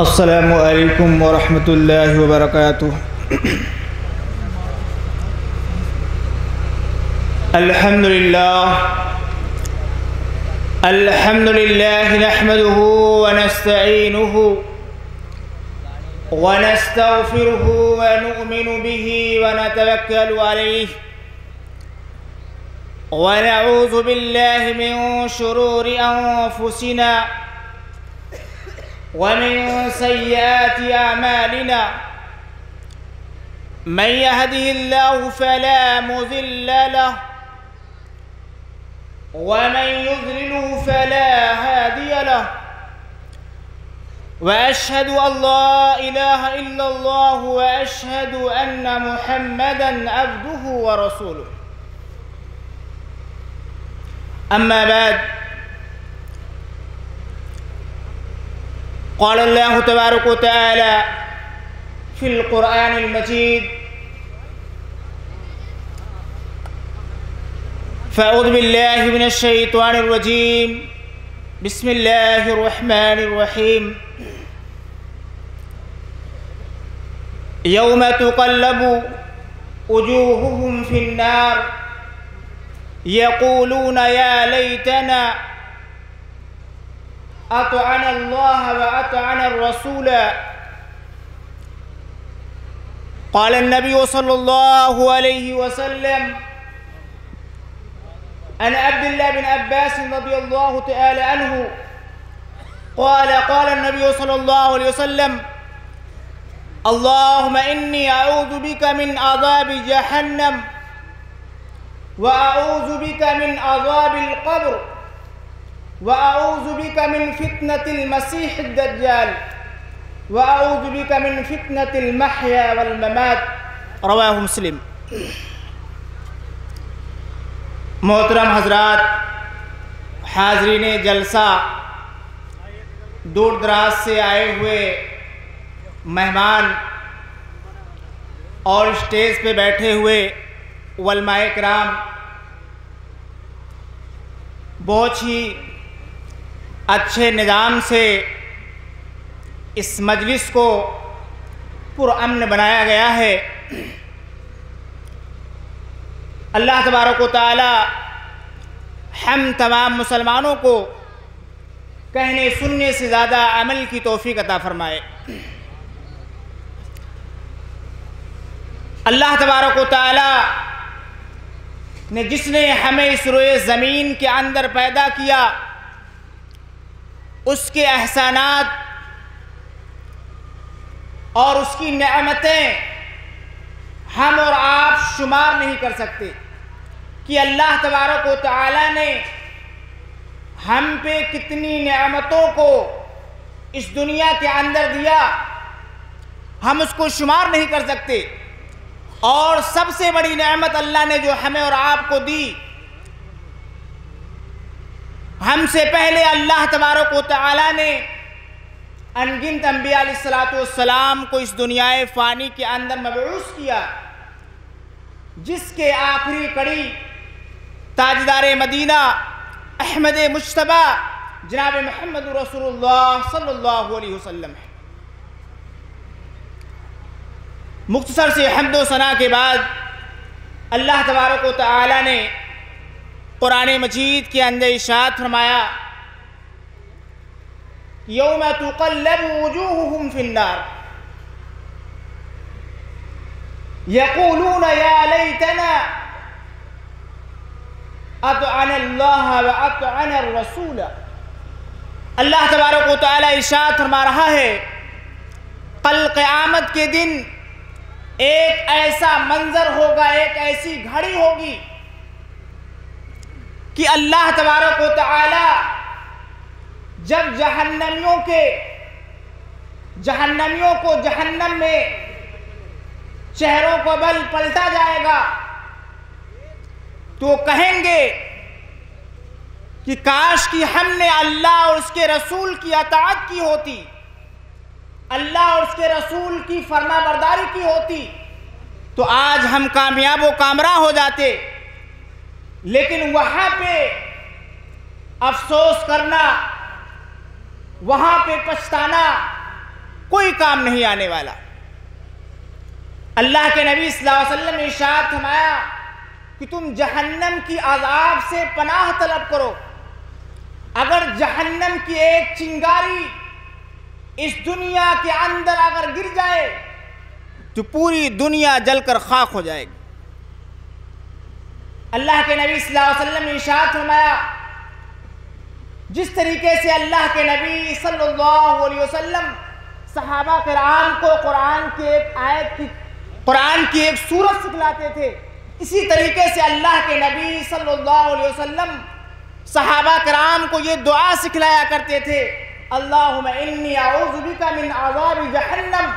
السلام علیکم ورحمۃ اللہ وبرکاتہ الحمد للہ الحمد للہ نحمده ونستعینه ونستغفره ونؤمن به ونتوكل عليه. ونعوذ بالله من شرور أنفسنا ومن سيئات أعمالنا من يهده الله فلا مذل له ومن يضلله فلا هادي له وأشهد أن لا إله إلا الله وأشهد أن محمدًا عبده ورسوله. أما بعد قال الله تبارك وتعالى في القرآن المجيد فأعوذ بالله من الشيطان الرجيم بسم الله الرحمن الرحيم. يوم تقلب وجوههم في النار يقولون يا ليتنا أطعنا الله وأطعنا الرسول. قال النبي صلى الله عليه وسلم عن عبد الله بن عباس رضي الله تعالى عنه قال قال النبي صلى الله عليه وسلم اللهم إني أعوذ بك من عذاب جهنم وأعوذ بك من عذاب القبر وأعوذ بك من فتنة المسيح الدجال وأعوذ بك من فتنة المحيا والممات رواه مسلم۔ محترم حضرات، حاضرین جلسہ دور دراز سے آئے ہوئے مہمان اور اسٹیج پہ بیٹھے ہوئے علماء کرام، بہت ہی اچھے نظام سے اس مجلس کو پرامن بنایا گیا ہے۔ اللہ تبارک و تعالی ہم تمام مسلمانوں کو کہنے، سننے سے زیادہ عمل کی توفیق عطا فرمائے۔ اللہ تبارک و تعالی نے جس نے ہمیں اس روئے زمین کے اندر پیدا کیا اس کے احسانات اور اس کی نعمتیں ہم اور آپ شمار نہیں کر سکتے کہ اللہ تبارک و تعالی نے ہم پہ کتنی نعمتوں کو اس دنیا کے اندر دیا، ہم اس کو شمار نہیں کر سکتے۔ اور سب سے بڑی نعمت اللہ نے جو ہمیں اور آپ کو دی ہم سے پہلے اللہ تبارک و تعالی نے انگنت انبیاء علیہ السلام کو اس دنیا فانی کے اندر مبعوث کیا، جس کے آخری کڑی تاجدار مدینہ احمد مشتبہ جناب محمد رسول اللہ صلی اللہ علیہ وسلم ہے۔ مختصر سے حمد و ثناء کے بعد اللہ تبارک و تعالی نے قرآن مجید کے اندر اشارت فرمایا، یوم تقلب وجوہہم فی النار۔ یقولون یا لیتنا اطعن اللہ و اطعن الرسول۔ اللہ تبارک و تعالی ارشاد فرما رہا ہے قل قیامت کے دن ایک ایسا منظر ہوگا، ایک ایسی گھڑی ہوگی کہ اللہ تبارک و تعالی جب جہنمیوں کے جہنمیوں کو جہنم میں چہروں کو بل پلٹا جائے گا، تو کہیں گے کہ کاش کی ہم نے اللہ اور اس کے رسول کی اطاعت کی ہوتی، اللہ اور اس کے رسول کی فرما برداری کی ہوتی، تو آج ہم کامیاب و کامراں ہو جاتے۔ لیکن وہاں پہ افسوس کرنا، وہاں پہ پچھتانا کوئی کام نہیں آنے والا۔ اللہ کے نبی صلی اللہ علیہ وسلم نے ارشاد فرمایا کہ تم جہنم کی عذاب سے پناہ طلب کرو۔ اگر جہنم کی ایک چنگاری اس دنیا کے اندر اگر گر جائے تو پوری دنیا جل کر خاک ہو جائے گی۔ اللہ کے نبی صلی اللہ علیہ وسلم نے ارشاد فرمایا، جس طریقے سے اللہ کے نبی صلی اللہ علیہ وسلم صحابہ کرام کو قرآن کی ایک آیت کی قرآن کی ایک صورت سکھلاتے تھے، اسی طریقے سے اللہ کے نبی صلی اللہ علیہ وسلم صحابہ کرام کو یہ دعا سکھلایا کرتے تھے، اللہم انی اعوذ بکا من عذاب جہنم،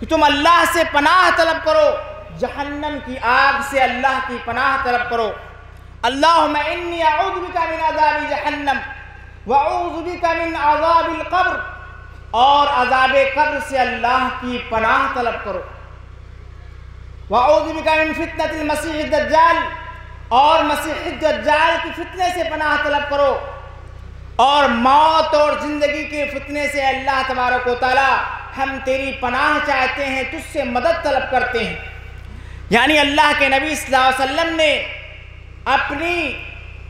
کہ تم اللہ سے پناہ طلب کرو۔ جہنم کی آگ سے اللہ کی پناہ طلب کرو۔ اللہم انی اعوذ بکا من عذاب جہنم وعوذ بکا من عذاب القبر۔ اور عذاب قبر سے اللہ کی پناہ طلب کرو۔ وعوذ بکا من فتنة المسیح الدجال۔ اور مسیح الدجال کی فتنے سے پناہ طلب کرو۔ اور موت اور زندگی کے فتنے سے اللہ تبارک و تعالی ہم تیری پناہ چاہتے ہیں، تجھ سے مدد طلب کرتے ہیں۔ یعنی اللہ کے نبی صلی اللہ علیہ وسلم نے اپنی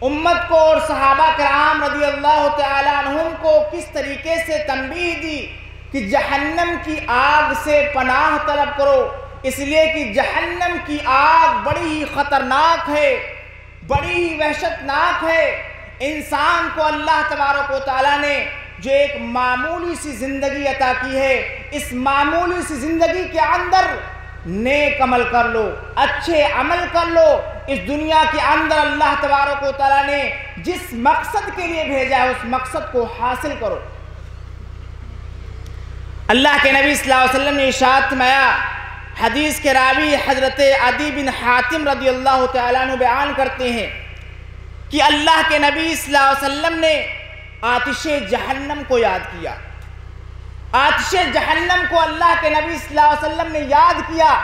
امت کو اور صحابہ کرام رضی اللہ تعالیٰ عنہم کو کس طریقے سے تنبیہ دی کہ جہنم کی آگ سے پناہ طلب کرو؟ اس لیے کہ جہنم کی آگ بڑی ہی خطرناک ہے، بڑی ہی وحشتناک ہے۔ انسان کو اللہ تبارک و تعالیٰ نے جو ایک معمولی سی زندگی عطا کی ہے، اس معمولی سی زندگی کے اندر نیک عمل کر لو، اچھے عمل کر لو۔ اس دنیا کے اندر اللہ تبارک و تعالیٰ نے جس مقصد کے لیے بھیجا ہے، اس مقصد کو حاصل کرو۔ اللہ کے نبی صلی اللہ علیہ وسلم نے اشارت میا حدیث کے راوی حضرت عدی بن حاتم رضی اللہ تعالیٰ عنہ بیان کرتے ہیں کہ اللہ کے نبی صلی اللہ علیہ وسلم نے آتش جہنم کو یاد کیا۔ آتش جہنم کو اللہ کے نبی صلی اللہ علیہ وسلم نے یاد کیا۔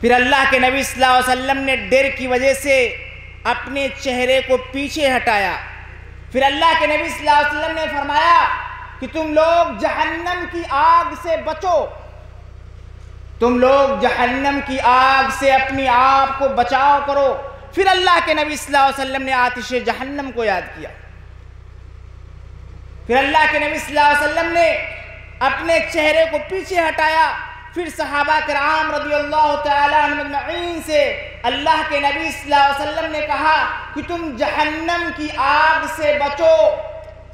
پھر اللہ کے نبی صلی اللہ علیہ وسلم نے ڈر کی وجہ سے اپنے چہرے کو پیچھے ہٹایا۔ پھر اللہ کے نبی صلی اللہ علیہ وسلم نے فرمایا کہ تم لوگ جہنم کی آگ سے بچو۔ تم لوگ جہنم کی آگ سے اپنی آپ کو بچاؤ کرو۔ پھر اللہ کے نبی صلی اللہ علیہ وسلم نے آتش جہنم کو یاد کیا۔ پھر اللہ کے نبی صلی اللہ علیہ وسلم نے اپنے چہرے کو پیچھے ہٹایا، پھر صحابہ کرام رضی اللہ تعالیٰ مجمعین سے اللہ کے نبی صلی اللہ علیہ وسلم نے کہا کہ تم جہنم کی آگ سے بچو،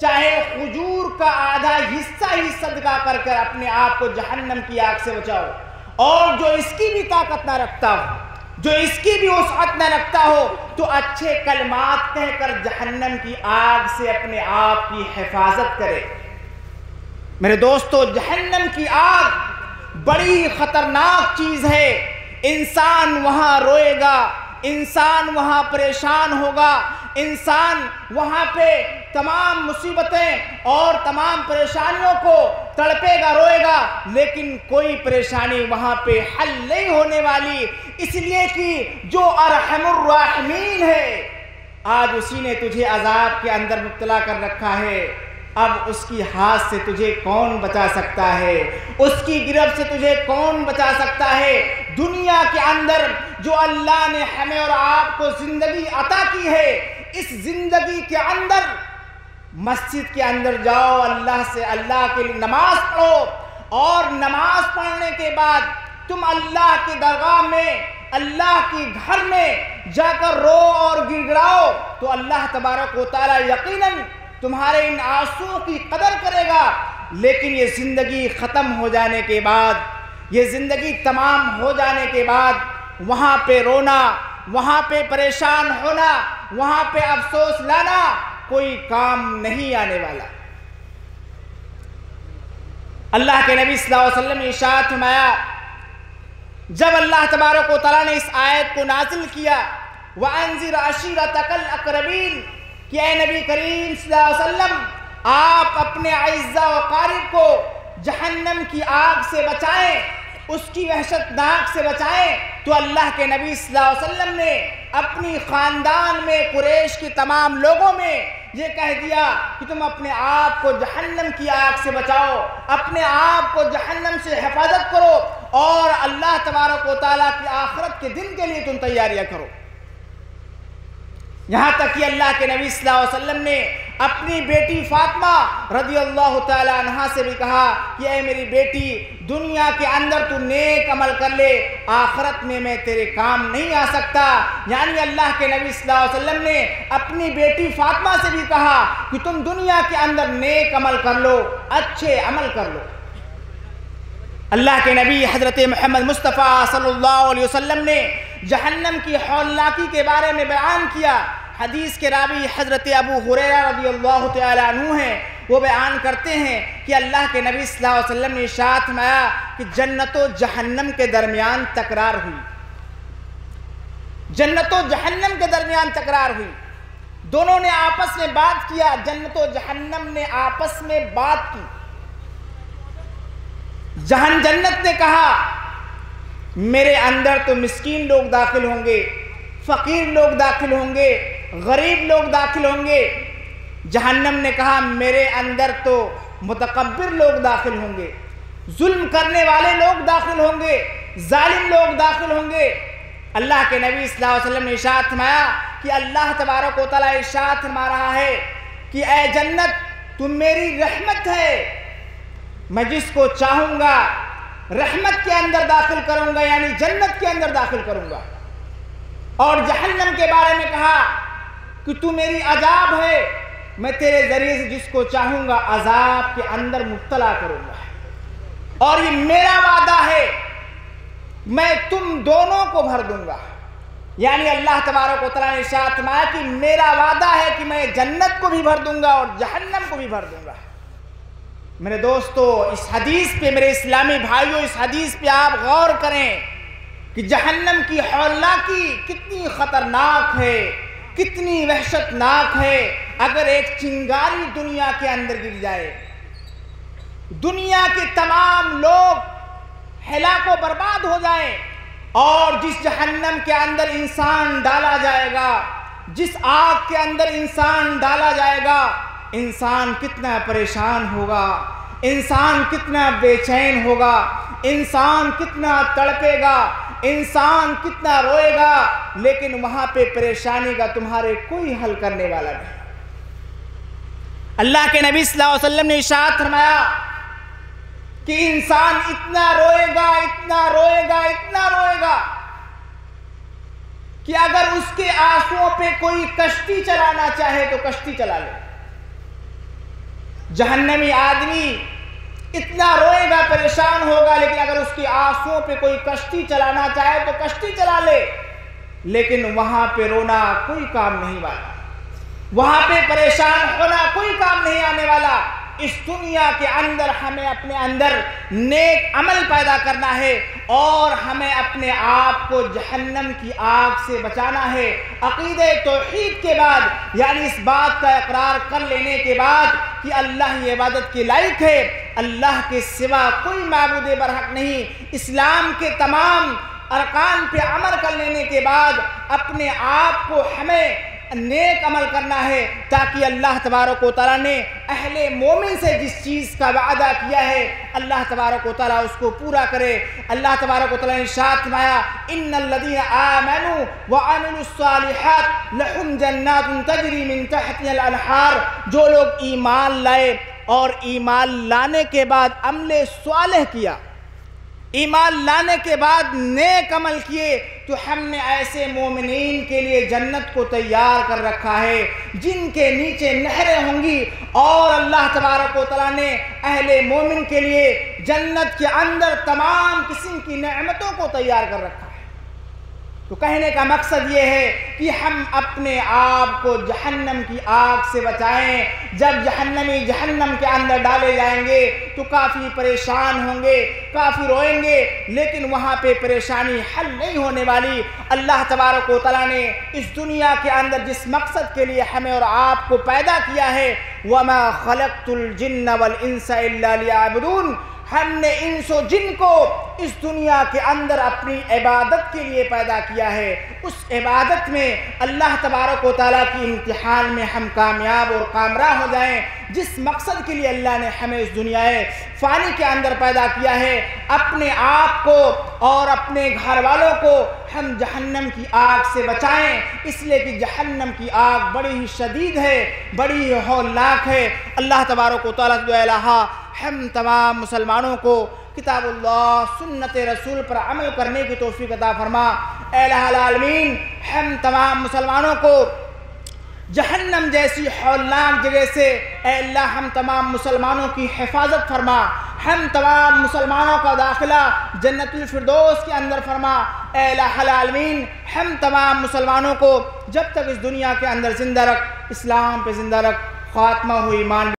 چاہے خجور کا آدھا حصہ ہی صدقہ کر کر اپنے آپ کو جہنم کی آگ سے بچاؤ۔ اور جو اس کی بھی طاقت نہ رکھتا ہو، جو اس کی بھی وسعت نہ رکھتا ہو، تو اچھے کلمات کہہ کر جہنم کی آگ سے اپنے آپ کی حفاظت کرے۔ میرے دوستو، جہنم کی آگ بڑی خطرناک چیز ہے۔ انسان وہاں روئے گا، انسان وہاں پریشان ہوگا۔ انسان وہاں پہ تمام مصیبتیں اور تمام پریشانیوں کو تڑپے گا، روئے گا۔ لیکن کوئی پریشانی وہاں پہ حل نہیں ہونے والی۔ اس لیے کہ جو ارحم الراحمین ہے، آج اسی نے تجھے عذاب کے اندر مبتلا کر رکھا ہے۔ اب اس کی ہاتھ سے تجھے کون بچا سکتا ہے؟ اس کی گرفت سے تجھے کون بچا سکتا ہے؟ دنیا کے اندر جو اللہ نے ہمیں اور آپ کو زندگی عطا کی ہے، اس زندگی کے اندر، مسجد کے اندر جاؤ، اللہ سے اللہ کے لیے نماز پڑھو۔ اور نماز پڑھنے کے بعد تم اللہ کی درگاہ میں، اللہ کی گھر میں جا کر رو اور گر تو اللہ تبارک و تعالی یقیناً تمہارے ان آنسو کی قدر کرے گا، لیکن یہ زندگی ختم ہو جانے کے بعد، یہ زندگی تمام ہو جانے کے بعد وہاں پہ رونا، وہاں پہ پریشان ہونا، وہاں پہ افسوس لانا کوئی کام نہیں آنے والا۔ اللہ کے نبی صلی اللہ علیہ وسلم نے اشارت فرمایا، جب اللہ تبارک و تعالیٰ نے اس آیت کو نازل کیا وَأَنزِرَ عَشِيرَتَكَ الْأَقْرَبِينَ کہ اے نبی کریم صلی اللہ علیہ وسلم، آپ اپنے عزہ و قارب کو جہنم کی آگ سے بچائیں، اس کی وحشت ناک سے بچائیں، تو اللہ کے نبی صلی اللہ علیہ وسلم نے اپنی خاندان میں قریش کی تمام لوگوں میں یہ کہہ دیا کہ تم اپنے آپ کو جہنم کی آگ سے بچاؤ، اپنے آپ کو جہنم سے حفاظت کرو اور اللہ تبارک و تعالیٰ کی آخرت کے دن کے لیے تم تیاریاں کرو۔ یہاں تک کہ اللہ کے نبی صلی اللہ علیہ وسلم نے اپنی بیٹی فاطمہ رضی اللہ تعالی عنہ سے بھی کہا کہ اے میری بیٹی، دنیا کے اندر تو نیک عمل کر لے، آخرت میں میں تیرے کام نہیں آ سکتا۔ یعنی اللہ کے نبی صلی اللہ علیہ وسلم نے اپنی بیٹی فاطمہ سے بھی کہا کہ تم دنیا کے اندر نیک عمل کر لو، اچھے عمل کر لو۔ اللہ کے نبی حضرت محمد مصطفیٰ صلی اللہ علیہ وسلم نے جہنم کی حولاکی کے بارے میں بیان کیا۔ حدیث کے راوی حضرت ابو حریرہ رضی اللہ تعالیٰ عنہ ہیں۔ وہ بیان کرتے ہیں کہ اللہ کے نبی صلی اللہ علیہ وسلم نے اشارت فرمایا کہ جنت و جہنم کے درمیان تکرار ہوئی۔ جنت و جہنم کے درمیان تکرار ہوئی۔ دونوں نے آپس میں بات کیا۔ جنت و جہنم نے آپس میں بات کی۔ جہن جنت نے کہا میرے اندر تو مسکین لوگ داخل ہوں گے، فقیر لوگ داخل ہوں گے، غریب لوگ داخل ہوں گے۔ جہنم نے کہا، میرے اندر تو متقبر لوگ داخل ہوں گے، ظلم کرنے والے لوگ داخل ہوں گے، ظالم لوگ داخل ہوں گے۔ اللہ کے نبی صلی اللہ علیہ وسلم نے اشاعت فرمایا کہ اللہ تبارک و تعالیٰ اشاعت فرما رہا ہے کہ اے جنت، تم میری رحمت ہے، میں جس کو چاہوں گا رحمت کے اندر داخل کروں گا یعنی جنت کے اندر داخل کروں گا۔ اور جہنم کے بارے میں کہا کہ تو میری عذاب ہے، میں تیرے ذریعے سے جس کو چاہوں گا عذاب کے اندر مبتلا کروں گا۔ اور یہ میرا وعدہ ہے، میں تم دونوں کو بھر دوں گا۔ یعنی اللہ تبارک و تعالیٰ نے اشارت فرمایا کہ میرا وعدہ ہے کہ میں جنت کو بھی بھر دوں گا اور جہنم کو بھی بھر دوں گا۔ میرے دوستو، اس حدیث پہ میرے اسلامی بھائیوں اس حدیث پہ آپ غور کریں کہ جہنم کی حولاکی کتنی خطرناک ہے، کتنی وحشتناک ہے۔ اگر ایک چنگاری دنیا کے اندر گر جائے، دنیا کے تمام لوگ ہلاک و برباد ہو جائیں اور جس جہنم کے اندر انسان ڈالا جائے گا، جس آگ کے اندر انسان ڈالا جائے گا انسان کتنا پریشان ہوگا، انسان کتنا بے چین ہوگا، انسان کتنا تڑپے گا، انسان کتنا روئے گا، لیکن وہاں پہ پریشانی کا تمہارے کوئی حل کرنے والا نہیں۔ اللہ کے نبی صلی اللہ علیہ وسلم نے اشاعت فرمایا کہ انسان اتنا روئے گا، اتنا روئے گا، اتنا روئے گا کہ اگر اس کے آنسوں پہ کوئی کشتی چلانا چاہے تو کشتی چلا لے۔ جہنمی آدمی اتنا روئے گا، پریشان ہوگا، لیکن اگر اس کی آنسوں پہ کوئی کشتی چلانا چاہے تو کشتی چلا لے۔ لیکن وہاں پہ رونا کوئی کام نہیں والا۔ وہاں پہ پریشان ہونا کوئی کام نہیں آنے والا۔ اس دنیا کے اندر ہمیں اپنے اندر نیک عمل پیدا کرنا ہے اور ہمیں اپنے آپ کو جہنم کی آگ سے بچانا ہے۔ عقید توحید کے بعد یعنی اس بات کا اقرار کر لینے کے بعد کہ اللہ یہ عبادت کے لائق ہے، اللہ کے سوا کوئی معبود برحق نہیں۔ اسلام کے تمام ارکان پہ عمل کر لینے کے بعد اپنے آپ کو ہمیں نیک عمل کرنا ہے تاکہ اللہ تبارک و تعالیٰ نے اہل مومن سے جس چیز کا وعدہ کیا ہے، اللہ تبارک و تعالیٰ اس کو پورا کرے۔ اللہ تبارک و تعالیٰ نے شاعت مایا ان الذین آمنوا وعملوا الصالحات لہم جنات تجری من تحت الانحار جو لوگ ایمان لائے اور ایمان لانے کے بعد عمل صالح کیا ایمان لانے کے بعد نیک عمل کیے، تو ہم نے ایسے مومنین کے لیے جنت کو تیار کر رکھا ہے، جن کے نیچے نہریں ہوں گی۔ اور اللہ تبارک و تعالیٰ نے اہل مومن کے لیے جنت کے اندر تمام قسم کی نعمتوں کو تیار کر رکھا۔ ہے تو کہنے کا مقصد یہ ہے کہ ہم اپنے آپ کو جہنم کی آگ سے بچائیں۔ جب جہنمی جہنم کے اندر ڈالے جائیں گے تو کافی پریشان ہوں گے، کافی روئیں گے، لیکن وہاں پہ پریشانی حل نہیں ہونے والی۔ اللہ تبارک و تعالیٰ نے اس دنیا کے اندر جس مقصد کے لیے ہمیں اور آپ کو پیدا کیا ہے، وَمَا خَلَقْتُ الْجِنَّ وَالْإِنسَ إِلَّا لِيَعْبُدُونَ۔ ہم نے انس و جن کو اس دنیا کے اندر اپنی عبادت کے لیے پیدا کیا ہے۔ اس عبادت میں اللہ تبارک و تعالیٰ کی امتحان میں ہم کامیاب اور کامراہ ہو جائیں۔ جس مقصد کے لیے اللہ نے ہمیں اس دنیا فانی کے اندر پیدا کیا ہے، اپنے آپ کو اور اپنے گھر والوں کو ہم جہنم کی آگ سے بچائیں۔ اس لیے کہ جہنم کی آگ بڑی ہی شدید ہے، بڑی ہی ہولناک ہے۔ اللہ تبارک و تعالیٰ الہا ہم تمام مسلمانوں کو کتاب اللہ، سنت رسول پر عمل کرنے کی توفیق عطا فرما۔ اے الہ العالمین، ہم تمام مسلمانوں کو جہنم جیسی ہولناک جگہ سے اے اللہ، ہم تمام مسلمانوں کی حفاظت فرما۔ ہم تمام مسلمانوں کا داخلہ جنت الفردوس کے اندر فرما۔ اے الہ العالمین، ہم تمام مسلمانوں کو جب تک اس دنیا کے اندر زندہ رکھ، اسلام پہ زندہ رکھ، خاتمہ ہوئی مان